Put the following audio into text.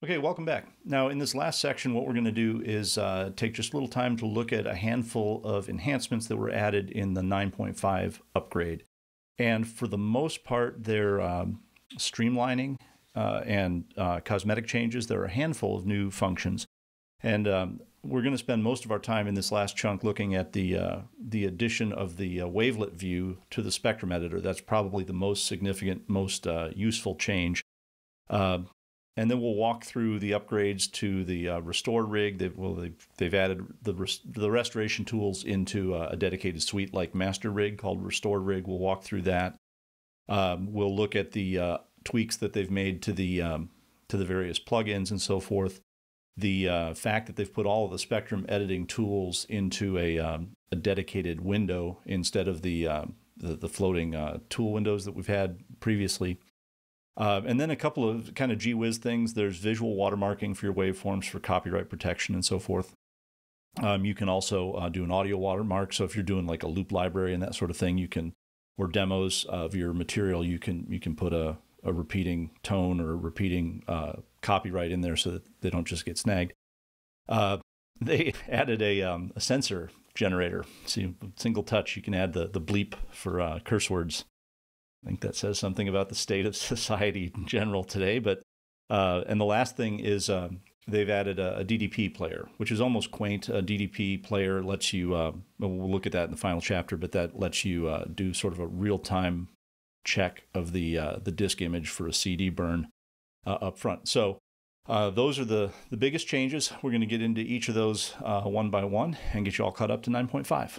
Okay, welcome back. Now, in this last section, what we're going to do is uh, take just a little time to look at a handful of enhancements that were added in the 9.5 upgrade. And for the most part, they're um, streamlining uh, and uh, cosmetic changes. There are a handful of new functions. And um, we're going to spend most of our time in this last chunk looking at the, uh, the addition of the uh, wavelet view to the spectrum editor. That's probably the most significant, most uh, useful change. Uh, and then we'll walk through the upgrades to the uh, restore rig. They've, well, they've, they've added the, res- the restoration tools into uh, a dedicated suite like Master Rig called Restore Rig. We'll walk through that. Um, we'll look at the uh, tweaks that they've made to the um, to the various plugins and so forth. The uh, fact that they've put all of the Spectrum editing tools into a, um, a dedicated window instead of the um, the, the, floating uh, tool windows that we've had previously. Uh, and then a couple of kind of gee whiz things. There's visual watermarking for your waveforms for copyright protection and so forth. Um, you can also uh, do an audio watermark. So if you're doing like a loop library and that sort of thing, you can, or demos of your material, you can you can put a, a repeating tone or repeating uh, copyright in there so that they don't just get snagged. Uh, they added a, um, a censor generator. So single touch, you can add the the bleep for uh, curse words I think that says something about the state of society in general today. But uh, and the last thing is um, they've added a, a, DDP player, which is almost quaint. A DDP player lets you. Uh, we'll look at that in the final chapter, but that lets you uh, do sort of a real time check of the uh, the disk image for a CD burn uh, up front. So. Uh, those are the, the biggest changes. We're going to get into each of those one by one and get you all caught up to 9.5.